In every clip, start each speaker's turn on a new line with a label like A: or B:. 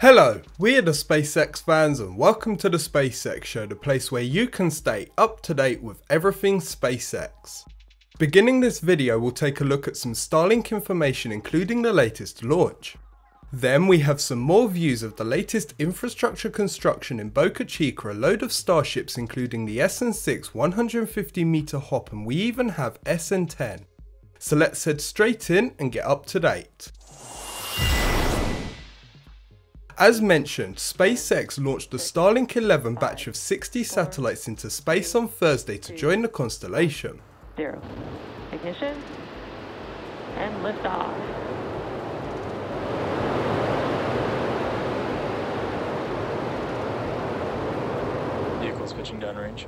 A: Hello, we are the SpaceX fans and welcome to the SpaceX Show, the place where you can stay up to date with everything SpaceX. Beginning this video, we'll take a look at some Starlink information including the latest launch. Then we have some more views of the latest infrastructure construction in Boca Chica, a load of starships including the SN6 150 meter hop and we even have SN10. So let's head straight in and get up to date. As mentioned, SpaceX launched the Starlink 11 batch of 60 satellites into space on Thursday to join the constellation.
B: Zero. Ignition. And liftoff.
C: Vehicle switching downrange.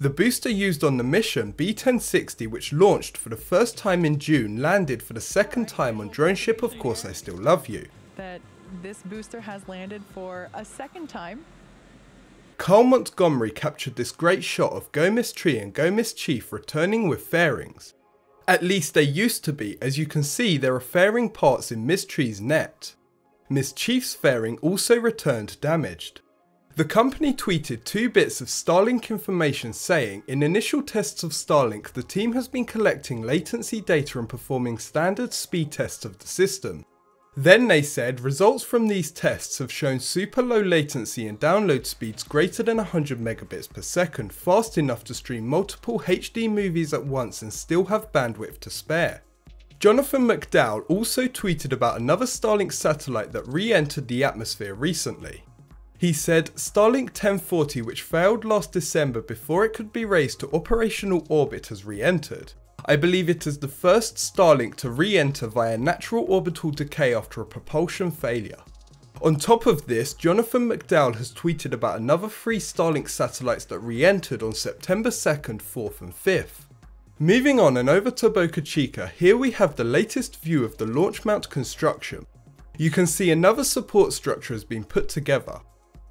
A: The booster used on the mission, B-1060, which launched for the first time in June, landed for the second time on drone ship Of Course I Still Love You.
D: That this booster has landed for a second time.
A: Kyle Montgomery captured this great shot of GO Ms. Tree and GO Ms. Chief returning with fairings. At least they used to be, as you can see there are fairing parts in Ms. Tree's net. Ms. Chief's fairing also returned damaged. The company tweeted two bits of Starlink information saying, in initial tests of Starlink the team has been collecting latency data and performing standard speed tests of the system. Then they said results from these tests have shown super low latency and download speeds greater than 100 megabits per second, fast enough to stream multiple HD movies at once and still have bandwidth to spare. Jonathan McDowell also tweeted about another Starlink satellite that re-entered the atmosphere recently. He said Starlink 1040 which failed last December before it could be raised to operational orbit has re-entered. I believe it is the first Starlink to re-enter via natural orbital decay after a propulsion failure. On top of this, Jonathan McDowell has tweeted about another three Starlink satellites that re-entered on September 2nd, 4th and 5th. Moving on and over to Boca Chica, here we have the latest view of the launch mount construction. You can see another support structure has been put together.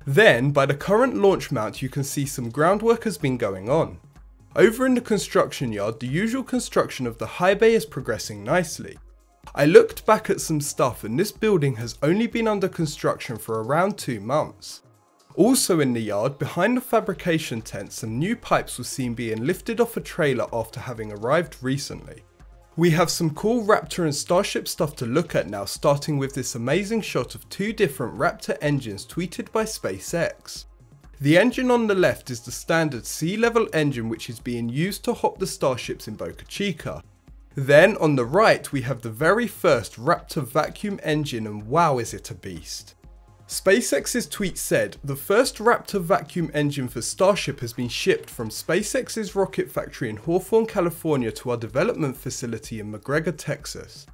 A: Then, by the current launch mount you can see some groundwork has been going on. Over in the construction yard, the usual construction of the high bay is progressing nicely. I looked back at some stuff and this building has only been under construction for around 2 months. Also in the yard, behind the fabrication tent, some new pipes were seen being lifted off a trailer after having arrived recently. We have some cool Raptor and Starship stuff to look at now starting with this amazing shot of two different Raptor engines tweeted by SpaceX. The engine on the left is the standard sea level engine which is being used to hop the starships in Boca Chica. Then on the right we have the very first Raptor vacuum engine and wow is it a beast. SpaceX's tweet said, the first Raptor vacuum engine for Starship has been shipped from SpaceX's rocket factory in Hawthorne, California to our development facility in McGregor, Texas.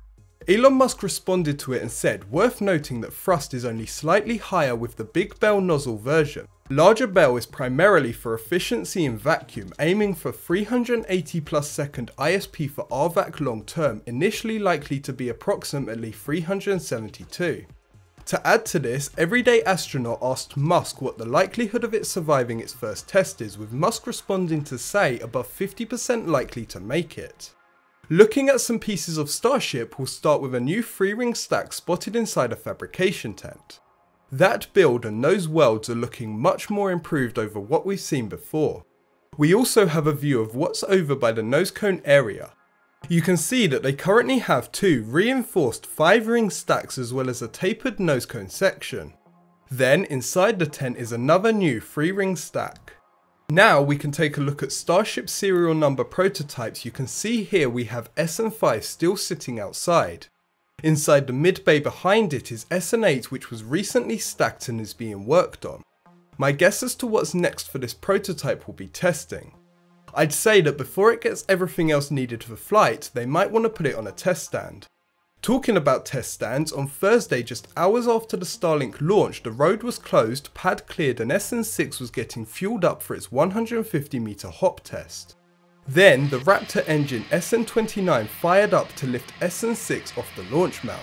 A: Elon Musk responded to it and said, worth noting that thrust is only slightly higher with the Big Bell nozzle version. Larger bell is primarily for efficiency in vacuum, aiming for 380 plus second ISP for RVAC long term, initially likely to be approximately 372. To add to this, Everyday Astronaut asked Musk what the likelihood of it surviving its first test is, with Musk responding to say above 50% likely to make it. Looking at some pieces of Starship, we'll start with a new 3-ring stack spotted inside a fabrication tent. That build and those welds are looking much more improved over what we've seen before. We also have a view of what's over by the nose cone area. You can see that they currently have two reinforced 5 ring stacks as well as a tapered nose cone section. Then inside the tent is another new 3 ring stack. Now we can take a look at Starship serial number prototypes. You can see here we have SN5 still sitting outside. Inside the mid bay behind it is SN8 which was recently stacked and is being worked on. My guess as to what's next for this prototype will be testing. I'd say that before it gets everything else needed for flight, they might want to put it on a test stand. Talking about test stands, on Thursday just hours after the Starlink launch the road was closed, pad cleared and SN6 was getting fueled up for its 150 meter hop test. Then the Raptor engine SN29 fired up to lift SN6 off the launch mount.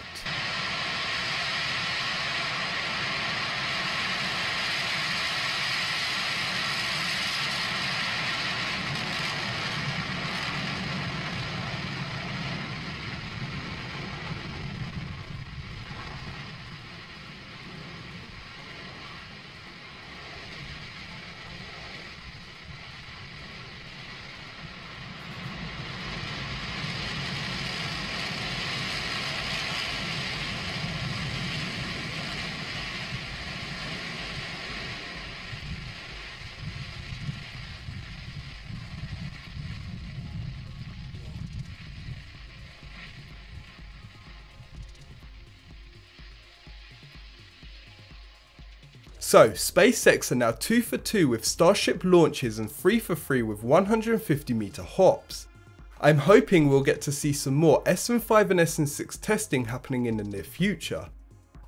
A: So, SpaceX are now 2 for 2 with Starship launches and 3 for 3 with 150 meter hops. I'm hoping we'll get to see some more SN5 and SN6 testing happening in the near future.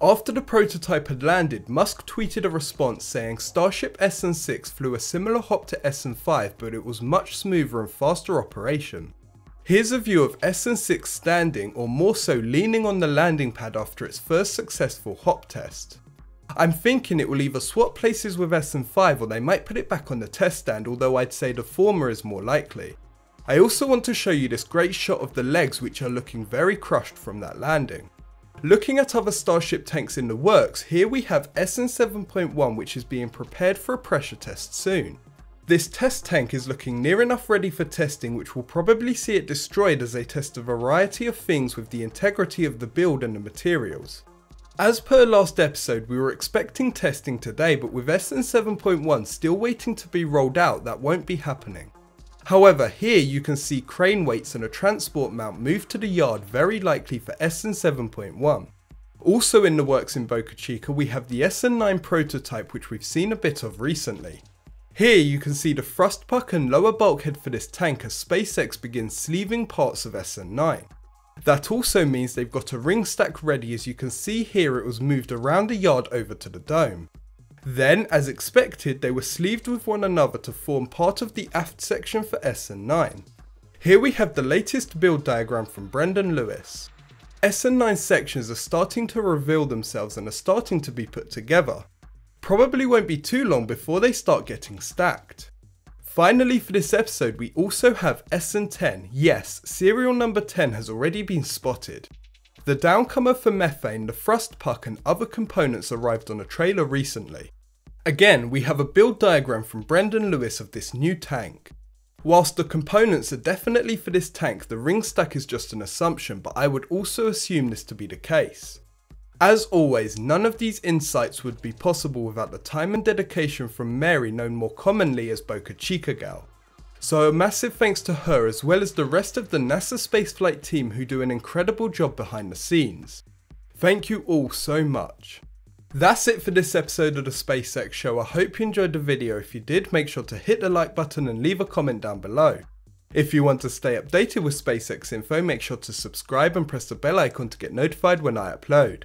A: After the prototype had landed, Musk tweeted a response saying Starship SN6 flew a similar hop to SN5 but it was much smoother and faster operation. Here's a view of SN6 standing or more so leaning on the landing pad after its first successful hop test. I'm thinking it will either swap places with SN5 or they might put it back on the test stand although I'd say the former is more likely. I also want to show you this great shot of the legs which are looking very crushed from that landing. Looking at other Starship tanks in the works, here we have SN 7.1 which is being prepared for a pressure test soon. This test tank is looking near enough ready for testing which will probably see it destroyed as they test a variety of things with the integrity of the build and the materials. As per last episode, we were expecting testing today, but with SN 7.1 still waiting to be rolled out, that won't be happening. However, here you can see crane weights and a transport mount moved to the yard very likely for SN 7.1. Also in the works in Boca Chica we have the SN9 prototype which we've seen a bit of recently. Here you can see the thrust puck and lower bulkhead for this tank as SpaceX begins sleeving parts of SN9. That also means they've got a ring stack ready as you can see here it was moved around the yard over to the dome. Then, as expected, they were sleeved with one another to form part of the aft section for SN9. Here we have the latest build diagram from Brendan Lewis. SN9 sections are starting to reveal themselves and are starting to be put together. Probably won't be too long before they start getting stacked. Finally for this episode we also have SN10, yes, serial number 10 has already been spotted. The downcomer for methane, the thrust puck and other components arrived on a trailer recently. Again, we have a build diagram from Brendan Lewis of this new tank. Whilst the components are definitely for this tank, the ring stack is just an assumption, but I would also assume this to be the case. As always, none of these insights would be possible without the time and dedication from Mary known more commonly as Boca Chica Gal. So a massive thanks to her as well as the rest of the NASA spaceflight team who do an incredible job behind the scenes. Thank you all so much. That's it for this episode of the SpaceX Show. I hope you enjoyed the video. If you did, make sure to hit the like button and leave a comment down below. If you want to stay updated with SpaceX info, make sure to subscribe and press the bell icon to get notified when I upload.